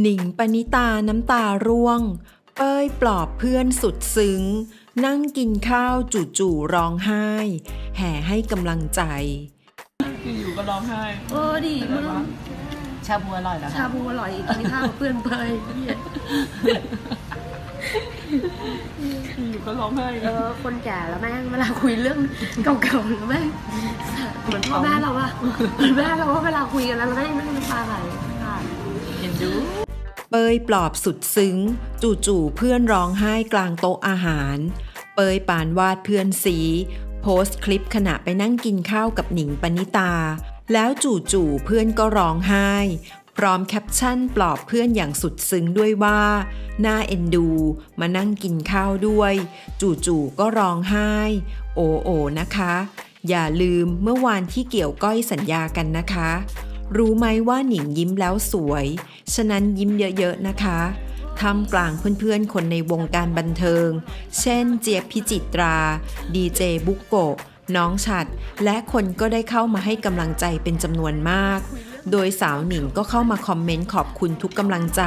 หนิงปณิตาน้ำตาร่วง เป้ยปลอบเพื่อนสุดซึ้ง นั่งกินข้าวจู่ๆร้องไห้ แห่ให้กำลังใจ อยู่ก็ร้องไห้เออดีมึงชาบูอร่อยแล้วชาบูอร่อยกินข้าวกับเพื่อนเพลยเนี่ยอยู่ก็ร้องไห้เออคนแก่แล้วแม่งเวลาคุยเรื่องเก่าๆแล้วแม่งเหมือนพ่อแม่เราอะเหมือนแม่เราว่าเวลาคุยกันแล้วเราแม่งนั่งน้ำตาไหลค่ะเห็นดู เปยปลอบสุดซึ้ง จู่ๆเพื่อนร้องไห้กลางโต๊ะอาหาร เปยปานวาดเพื่อนสี โพสต์คลิปขณะไปนั่งกินข้าวกับหนิงปณิตา แล้วจู่ๆเพื่อนก็ร้องไห้ พร้อมแคปชั่นปลอบเพื่อนอย่างสุดซึ้งด้วยว่าน่าเอ็นดู มานั่งกินข้าวด้วย จู่ๆก็ร้องไห้ โอโอนะคะ อย่าลืมเมื่อวานที่เกี่ยวก้อยสัญญากันนะคะ รู้ไหมว่าหนิงยิ้มแล้วสวย ฉะนั้นยิ้มเยอะๆนะคะท่ามกลางเพื่อนๆ คนในวงการบันเทิง เช่นเจี๊ยบพิจิตรา ดีเจบุกโกะ น้องฉัด และคนก็ได้เข้ามาให้กำลังใจเป็นจำนวนมาก โดยสาวหนิงก็เข้ามาคอมเมนต์ขอบคุณทุกกำลังใจ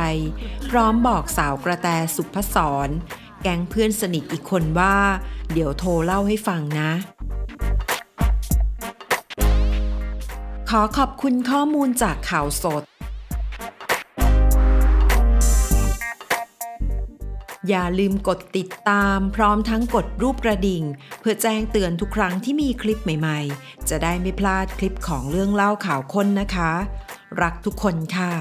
พร้อมบอกสาวกระแตสุภศร แก๊งเพื่อนสนิทอีกคนว่า เดี๋ยวโทรเล่าให้ฟังนะ ขอขอบคุณข้อมูลจากข่าวสด อย่าลืมกดติดตามพร้อมทั้งกดรูปกระดิ่ง เพื่อแจ้งเตือนทุกครั้งที่มีคลิปใหม่ๆ จะได้ไม่พลาดคลิปของเรื่องเล่าข่าวค้นนะคะ รักทุกคนค่ะ